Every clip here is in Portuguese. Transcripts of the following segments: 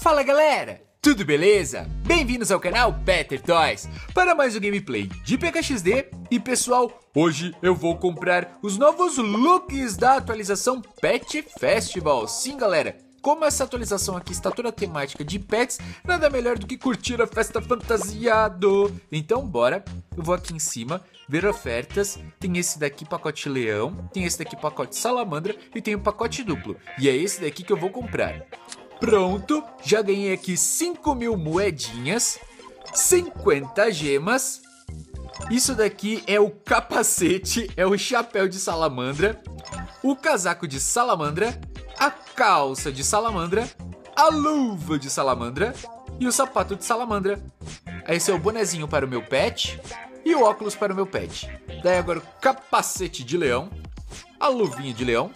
Fala galera, tudo beleza? Bem-vindos ao canal Peter Toys para mais um gameplay de PKXD e pessoal, hoje eu vou comprar os novos looks da atualização Pet Festival. Sim galera, como essa atualização aqui está toda temática de pets, nada melhor do que curtir a festa fantasiado. Então bora, eu vou aqui em cima ver ofertas. Tem esse daqui pacote leão, tem esse daqui pacote salamandra e tem o pacote duplo. E é esse daqui que eu vou comprar. Pronto, já ganhei aqui 5 mil moedinhas, 50 gemas. Isso daqui é o capacete, é o chapéu de salamandra, o casaco de salamandra, a calça de salamandra, a luva de salamandra e o sapato de salamandra. Esse é o bonezinho para o meu pet e o óculos para o meu pet. Daí agora o capacete de leão, a luvinha de leão,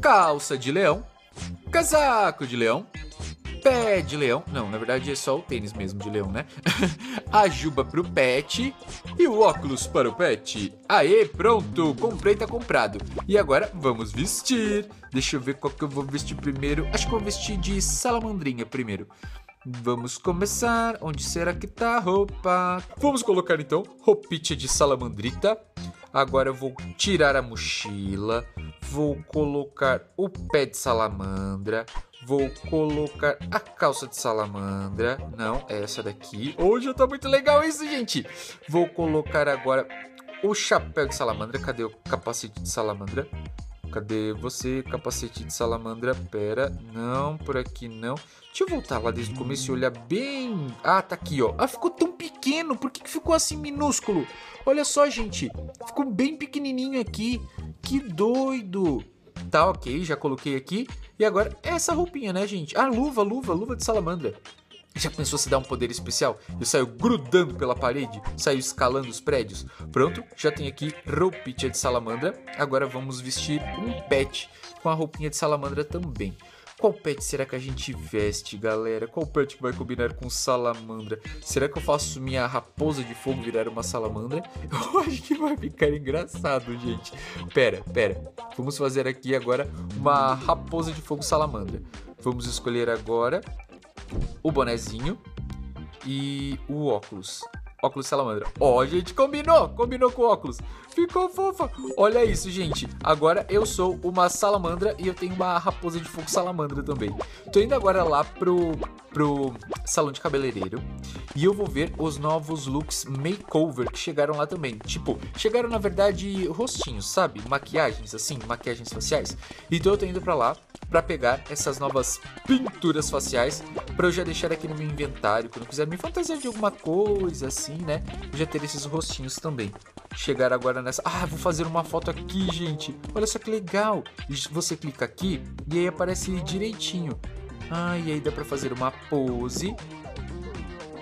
calça de leão, casaco de leão, pé de leão. Não, na verdade é só o tênis mesmo de leão, né? a juba pro pet e o óculos para o pet. Aê, pronto, comprei, tá comprado. E agora vamos vestir. Deixa eu ver qual que eu vou vestir primeiro. Acho que vou vestir de salamandrinha primeiro. Vamos começar. Onde será que tá a roupa? Vamos colocar então roupinha de salamandrita. Agora eu vou tirar a mochila, vou colocar o pé de salamandra, vou colocar a calça de salamandra. Não, é essa daqui. Hoje tá muito legal isso, gente. Vou colocar agora o chapéu de salamandra. Cadê o capacete de salamandra? Cadê você, capacete de salamandra? Pera, não, por aqui não. Deixa eu voltar lá desde o começo e olhar bem. Ah, tá aqui, ó. Ah, ficou tão pequeno. Por que, que ficou assim minúsculo? Olha só, gente. Ficou bem pequenininho aqui. Que doido. Tá, ok, já coloquei aqui. E agora, essa roupinha, né, gente? Ah, luva, luva, luva de salamandra. Já pensou se dá um poder especial? Eu saio grudando pela parede, saio escalando os prédios. Pronto, já tem aqui roupinha de salamandra. Agora vamos vestir um pet com a roupinha de salamandra também. Qual pet será que a gente veste, galera? Qual pet vai combinar com salamandra? Será que eu faço minha raposa de fogo virar uma salamandra? Eu acho que vai ficar engraçado, gente. Pera, pera. Vamos fazer aqui agora uma raposa de fogo salamandra. Vamos escolher agora o bonezinho e o óculos. Óculos salamandra. Ó, oh, gente, combinou! Combinou com o óculos. Ficou fofa. Olha isso, gente. Agora eu sou uma salamandra e eu tenho uma raposa de fogo salamandra também. Tô indo agora lá pro, pro salão de cabeleireiro e eu vou ver os novos looks makeover que chegaram lá também. Tipo, chegaram na verdade rostinhos, sabe? Maquiagens assim, maquiagens faciais. Então eu tô indo pra lá para pegar essas novas pinturas faciais para eu já deixar aqui no meu inventário quando quiser me fantasiar de alguma coisa assim, né? Eu já ter esses rostinhos também. Chegar agora nessa. Ah, vou fazer uma foto aqui, gente. Olha só que legal. Você clica aqui e aí aparece direitinho. Ah, e aí dá para fazer uma pose.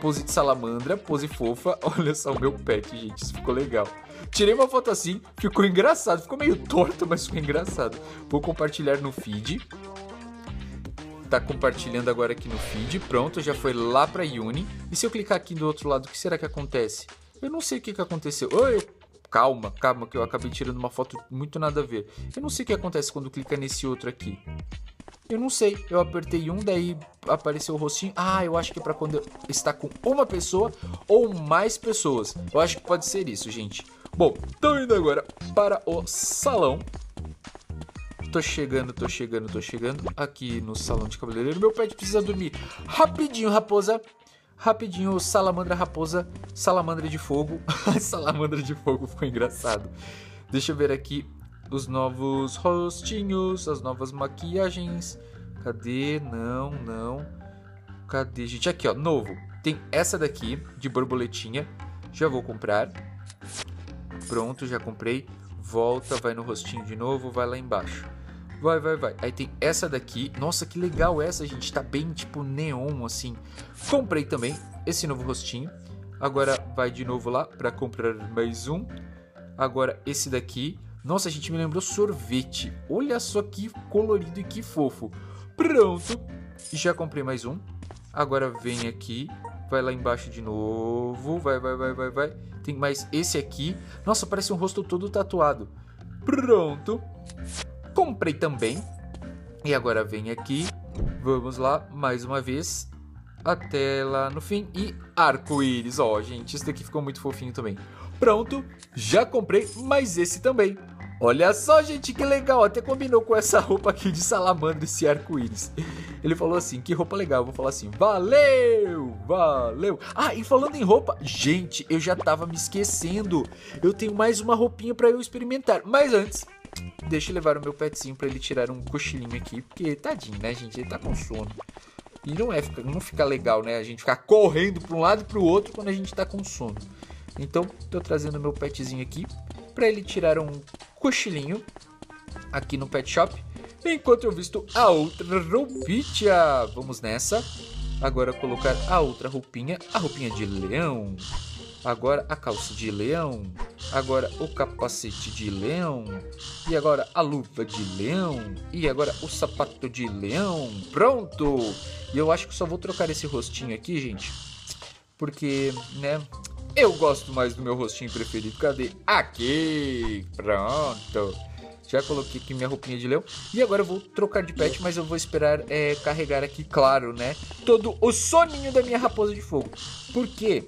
Pose de salamandra, pose fofa. Olha só o meu pet, gente. Isso ficou legal. Tirei uma foto assim, ficou engraçado. Ficou meio torto, mas ficou engraçado. Vou compartilhar no feed. Tá compartilhando agora aqui no feed. Pronto, já foi lá pra Uni. E se eu clicar aqui do outro lado, o que será que acontece? Eu não sei o que, que aconteceu. Calma, calma, que eu acabei tirando uma foto muito nada a ver. Eu não sei o que acontece quando clica nesse outro aqui. Eu não sei. Eu apertei um, daí apareceu o rostinho. Ah, eu acho que é pra quando está com uma pessoa ou mais pessoas. Eu acho que pode ser isso, gente. Bom, tô indo agora para o salão. Tô chegando, tô chegando, tô chegando aqui no salão de cabeleireiro. Meu pet precisa dormir rapidinho, raposa. Rapidinho, salamandra raposa, salamandra de fogo. salamandra de fogo ficou engraçado. Deixa eu ver aqui os novos rostinhos, as novas maquiagens. Cadê? Não, não. Cadê, gente? Aqui, ó, novo. Tem essa daqui de borboletinha. Já vou comprar. Pronto, já comprei. Volta, vai no rostinho de novo, vai lá embaixo. Vai, vai, vai. Aí tem essa daqui. Nossa, que legal essa, gente. Tá bem tipo neon assim. Comprei também esse novo rostinho. Agora vai de novo lá para comprar mais um. Agora esse daqui. Nossa, a gente me lembrou sorvete. Olha só que colorido e que fofo. Pronto. Já comprei mais um. Agora vem aqui vai lá embaixo de novo, vai, vai, vai, vai, vai. Tem mais esse aqui. Nossa, parece um rosto todo tatuado. Pronto. Comprei também. E agora vem aqui. Vamos lá, mais uma vez. Até lá no fim. E arco-íris. Ó, gente, esse daqui ficou muito fofinho também. Pronto, já comprei mais esse também. Olha só, gente, que legal. Até combinou com essa roupa aqui de salamandra, esse arco-íris. Ele falou assim, que roupa legal. Eu vou falar assim, valeu, valeu. Ah, e falando em roupa, gente, eu já tava me esquecendo. Eu tenho mais uma roupinha para eu experimentar. Mas antes, deixa eu levar o meu petzinho para ele tirar um cochilinho aqui. Porque, tadinho, né, gente? Ele tá com sono. E não, é, não fica legal, né? A gente ficar correndo para um lado e para o outro quando a gente tá com sono. Então, tô trazendo meu petzinho aqui para ele tirar um cochilinho aqui no pet shop, enquanto eu visto a outra roupinha. Vamos nessa. Agora colocar a outra roupinha, a roupinha de leão. Agora a calça de leão. Agora o capacete de leão. E agora a luva de leão. E agora o sapato de leão. Pronto! E eu acho que só vou trocar esse rostinho aqui, gente. Porque, né, eu gosto mais do meu rostinho preferido. Cadê? Aqui! Pronto. Já coloquei aqui minha roupinha de leão. E agora eu vou trocar de pet, mas eu vou esperar é, carregar aqui, claro, né? Todo o soninho da minha raposa de fogo. Por quê?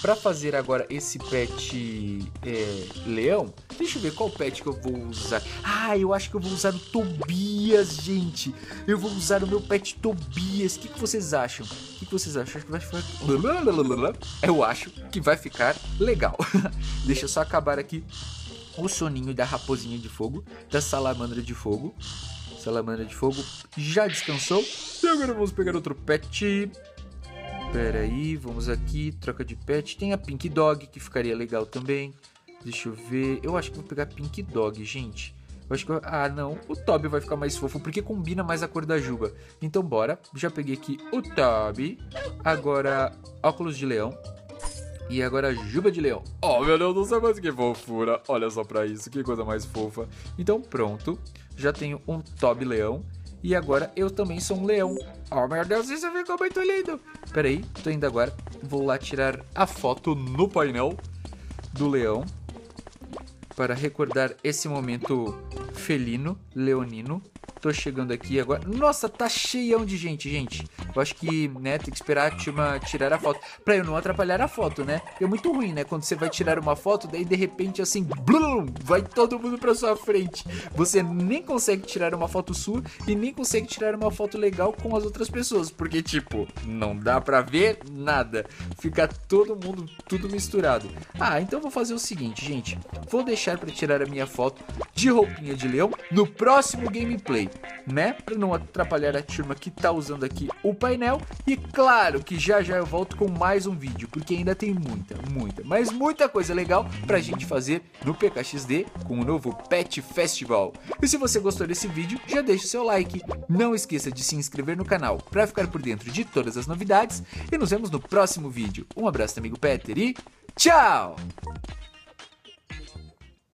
Pra fazer agora esse pet é, leão, deixa eu ver qual pet que eu vou usar. Ah, eu acho que eu vou usar o Tobias, gente. Eu vou usar o meu pet Tobias. O que, que vocês acham? O que, que vocês acham? Acho que vai ficar... Eu acho que vai ficar legal. deixa eu só acabar aqui o soninho da raposinha de fogo, da salamandra de fogo. Salamandra de fogo já descansou. E agora vamos pegar outro pet. Pera aí, vamos aqui, troca de pet. Tem a Pink Dog, que ficaria legal também. Deixa eu ver. Eu acho que vou pegar Pink Dog, gente. Eu acho que. Eu... Ah, não. O Toby vai ficar mais fofo, porque combina mais a cor da Juba. Então, bora. Já peguei aqui o Toby. Agora, óculos de leão. E agora, Juba de leão. Oh, meu Deus do céu, mas que fofura. Olha só pra isso, que coisa mais fofa. Então, pronto. Já tenho um Toby leão. E agora eu também sou um leão. Oh meu Deus, isso ficou muito lindo. Pera aí, tô indo agora. Vou lá tirar a foto no painel do leão. Para recordar esse momento felino, leonino. Tô chegando aqui agora. Nossa, tá cheião de gente, gente. Eu acho que, né, tem que esperar a tirar a foto. Pra eu não atrapalhar a foto, né? É muito ruim, né? Quando você vai tirar uma foto, daí de repente, assim, blum, vai todo mundo pra sua frente. Você nem consegue tirar uma foto sua e nem consegue tirar uma foto legal com as outras pessoas. Porque, tipo, não dá pra ver nada. Fica todo mundo tudo misturado. Ah, então vou fazer o seguinte, gente. Vou deixar pra tirar a minha foto de roupinha de leão no próximo gameplay né? Para não atrapalhar a turma que tá usando aqui o painel. E claro que já já eu volto com mais um vídeo, porque ainda tem muita, muita, mas muita coisa legal pra gente fazer no PKXD com o novo Pet Festival. E se você gostou desse vídeo, já deixa o seu like. Não esqueça de se inscrever no canal para ficar por dentro de todas as novidades. E nos vemos no próximo vídeo. Um abraço, amigo Peter, e tchau!